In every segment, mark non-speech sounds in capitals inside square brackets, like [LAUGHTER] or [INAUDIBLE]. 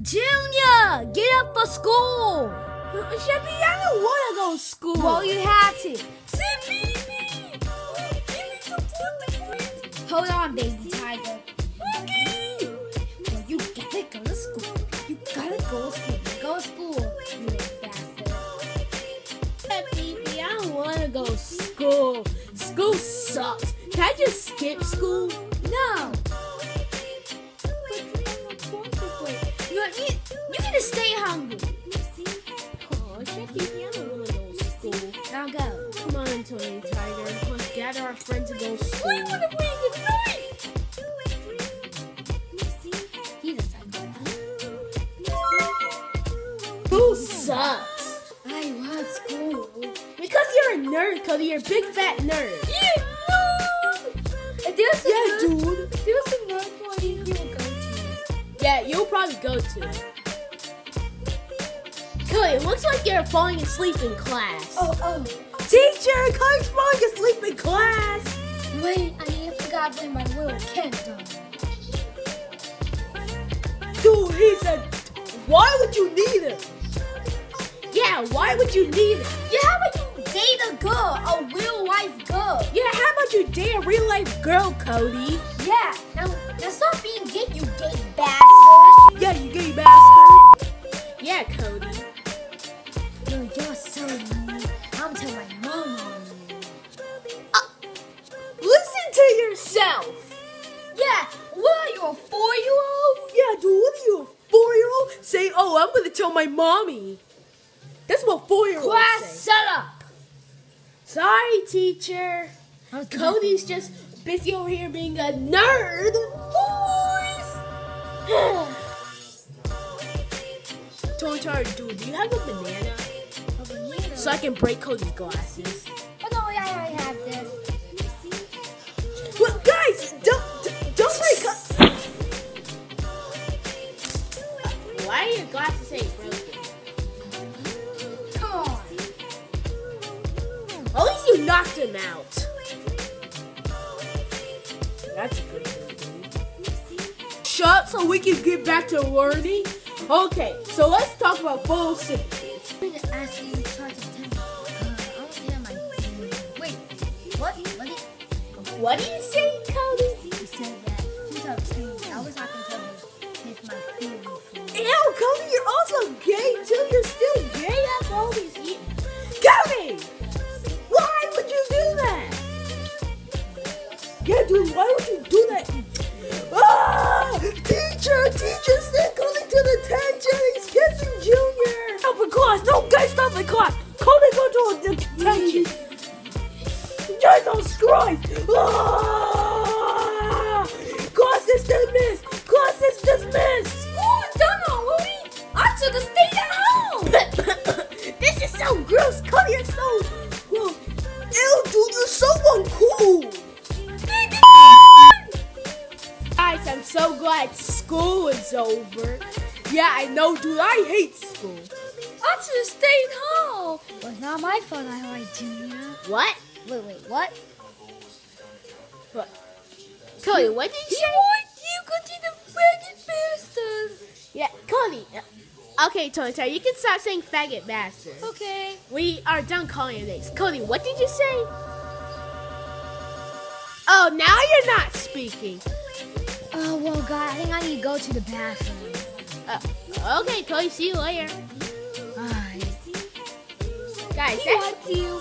Junior, get up for school. Shippy, I don't want to go to school. Well, you have to. See, baby. Give me some food to eat. Hold on, baby tiger. Okay. Well, you gotta go to school. You gotta go to school. Go to school, you bastard. Baby, I don't want to go to school. School sucks. Can I just skip school? No. To school. Now go. Come on, Tony Tiger. Let's gather our friends to go school. Wait, what if we get? He's a psycho. School sucks. I love school. Because you're a nerd, Cody. You're a big fat nerd. Yeah, a Yeah, dude. There's a nerd party you will go to. Yeah, you'll probably go to. Cody, it looks like you're falling asleep in class. Oh, oh. Teacher, Cody's falling asleep in class. Wait, I forgot to bring my little Ken doll. Dude, he said, why would you need it? Yeah, why would you need it? Yeah, how about you date a girl, a real life girl? Yeah, how about you date a real life girl, Cody? Yeah, now, now stop being gay, you gay bastard. Yeah, you gay bastard. Yeah, Cody. Yo, you're so mean. I'm telling my mom on. Uh, listen to yourself. Yeah, what are you, a four-year-old? Yeah, dude, what are you, a four-year-old? Say, oh, I'm gonna tell my mommy. That's what four-year-olds Class, say. shut up. Sorry, teacher. Cody's just busy over here being a nerd. Boys. Tiger, dude, do you have a banana? So I can break Cody's glasses. Oh, no, I already have this. Well, guys, don't don't- break. Co- Why are your glasses say broken? Come on. At least you knocked him out. That's a good. Shut so we can get back to learning. Okay, so let's talk about photosynthesis. What do you say, Cody? said that? 2010. I was not gonna tell you my. Ew, Cody, you're also gay too. You're still gay all these years. Cody! Why would you do that? Yeah, dude, why would you do that? Ah! Teacher! Teacher sent Cody to the detention! He's kissing Junior! Stop the class! No, guys, stop the class! Over. Yeah, I know, dude. I hate school. I should have stayed home. Well, it's not my fault I like Junior. What? Wait, wait, what? What? Cody, what did you He say? wants you go to the friggin' bastard. Yeah, Cody. uh, Okay, Tony, Tony, you can stop saying faggot bastard. Okay. We are done calling your names. Cody, what did you say? Oh, now you're not speaking. Oh, well, God, I think I need to go to the bathroom. Uh, okay, Cody, see you later. Alright. Guys, He that's, you.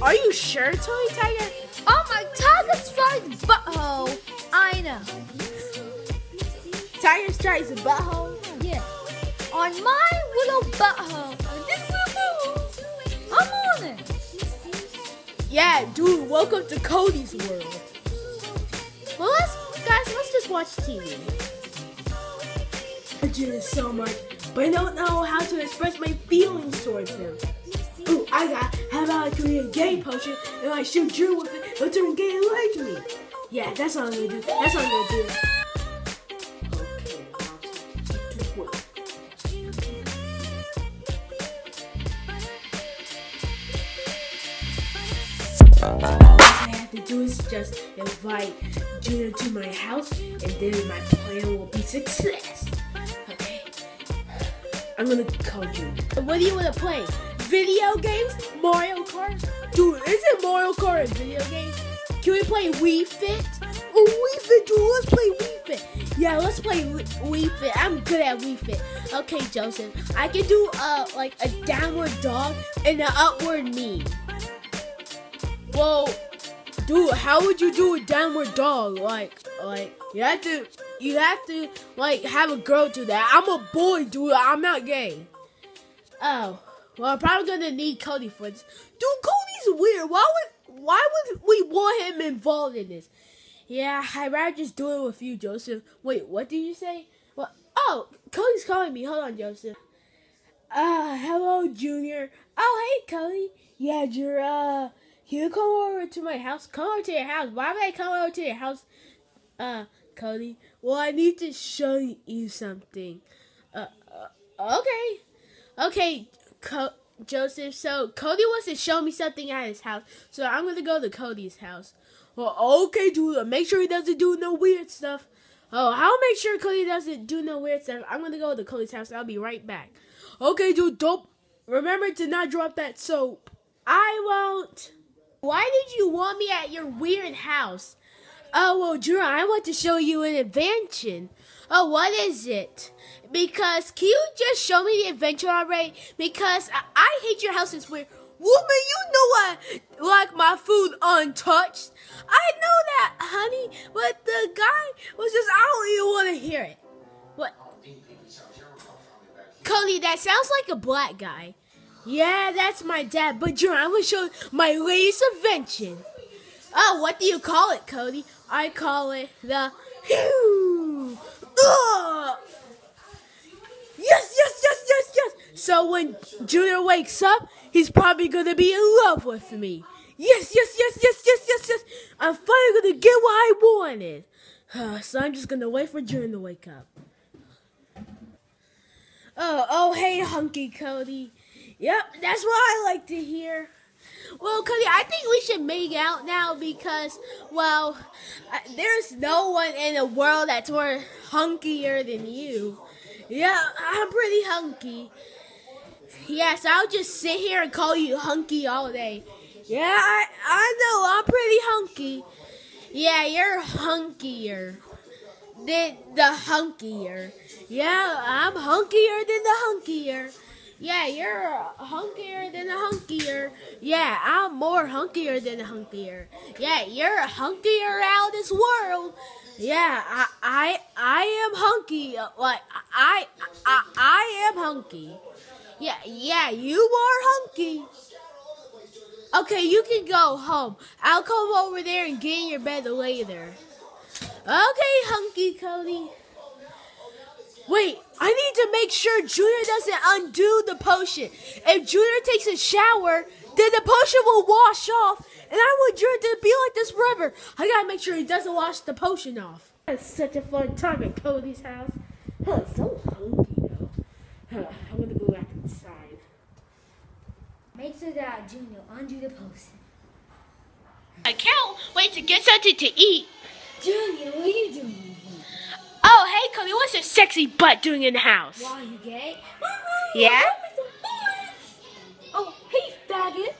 are you sure, Tony Tiger? Oh, my tiger's right butthole. I know. Tiger strikes a butthole. Yeah. On my little butthole. On this little butthole. I'm on it. Yeah, dude, welcome to Cody's world. Just watch TV. I do this so much, but I don't know how to express my feelings towards him. Ooh, I got, how about I create a gay potion and I shoot Drew with it, it'll turn gay and like me. Yeah, that's what I'm gonna do. That's what I'm gonna do. All I have to do is just invite Junior to my house, and then my plan will be success. Okay. I'm gonna call you. What do you wanna play? Video games? Mario Kart? Dude, isn't Mario Kart a video game? Can we play Wii Fit? Oh, Wii Fit, dude, let's play Wii Fit. Yeah, let's play Wii Wii Fit. I'm good at Wii Fit. Okay, Joseph, I can do uh like a downward dog and an upward knee. Well, dude, how would you do a downward dog? Like, like you have to, you have to like have a girl do that. I'm a boy, dude. I'm not gay. Oh, well, I'm probably gonna need Cody for this. Dude, Cody's weird. Why would, why would we want him involved in this? Yeah, I'd rather just do it with you, Joseph. Wait, what did you say? What? Oh, Cody's calling me. Hold on, Joseph. Uh, hello, Junior. Oh, hey, Cody. Yeah, you're, uh, you come over to my house? Come over to your house. Why would I come over to your house, uh, Cody? Well, I need to show you something. Uh, uh okay. Okay, Co- Joseph. So, Cody wants to show me something at his house. So, I'm going to go to Cody's house. Well, okay, dude. Make sure he doesn't do no weird stuff. Oh, I'll make sure Cody doesn't do no weird stuff. I'm going to go to Cody's house. I'll be right back. Okay, dude. Don't remember to not drop that soap. I won't. Why did you want me at your weird house? Oh, well, Drew, I want to show you an invention. Oh, what is it? Because, can you just show me the invention already? Because I, I hate your house. It's weird. Woman, you know I like my food untouched. I know that, honey, but the guy was just, I don't even want to hear it. What? Cody, that sounds like a black guy. Yeah, that's my dad. But Drew, I'm gonna show my latest invention. Oh, what do you call it, Cody? I call it the. Yes, yes, yes, yes, yes. So when Junior wakes up, he's probably gonna be in love with me. Yes, yes, yes, yes, yes, yes, yes. I'm finally gonna get what I wanted. [SIGHS] so I'm just gonna wait for Junior to wake up. Oh, oh, hey, hunky Cody. Yep, that's what I like to hear. Well, Cody, I think we should make out now because, well, there's no one in the world that's more hunkier than you. Yeah, I'm pretty hunky. Yes, I'll just sit here and call you hunky all day. Yeah, I, I know, I'm pretty hunky. Yeah, you're hunkier than the hunkier. Yeah, I'm hunkier than the hunkier. Yeah, you're hunkier than a hunkier. Yeah, I'm more hunkier than a hunkier. Yeah, you're hunkier out this world. Yeah, I, I, I am hunky. Like I, I, I am hunky. Yeah, yeah, you are hunky. Okay, you can go home. I'll come over there and get in your bed later. Okay, hunky Cody. Wait, I need to make sure Junior doesn't undo the potion. If Junior takes a shower, then the potion will wash off. And I want Junior to be like this forever. I gotta make sure he doesn't wash the potion off. It's such a fun time at Cody's house. Huh, it's so hungry though. Huh, I'm gonna go back inside. Make sure that Junior undo the potion. I can't wait to get something to eat. Junior, what are you doing? Hey, Cody, what's your sexy butt doing in the house? Why, you gay? Yeah? Oh, hey, faggot.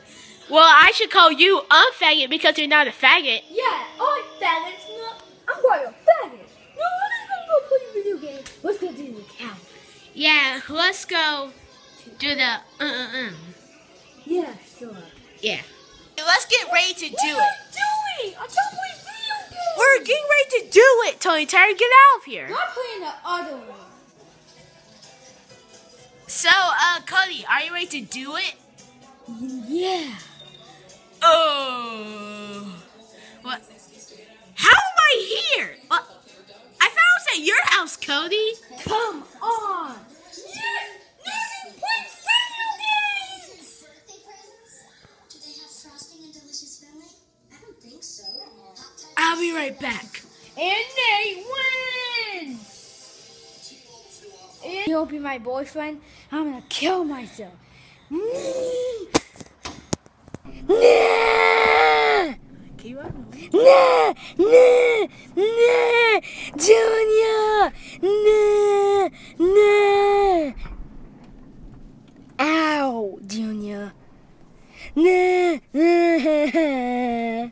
Well, I should call you unfaggot because you're not a faggot. Yeah, oh, faggots. No, I'm quite a faggot. No, let's gonna go play video game. Let's go do the count. Yeah, let's go do the uh uh uh. Yeah, sure. Yeah. Let's get ready to do it. What are you doing? I don't games. We're getting ready to do it, Tony Terry. Get out of here. I'm playing the other one. So, uh, Cody, are you ready to do it? Yeah. Oh. What? How am I here? What? I thought I was at your house, Cody. Come on. be right back. And Nate wins! And you'll be my boyfriend. I'm gonna kill myself. Keep on. Nah, nah, nah, Junior, nah, nah. Ow, Junior. Nah, nah.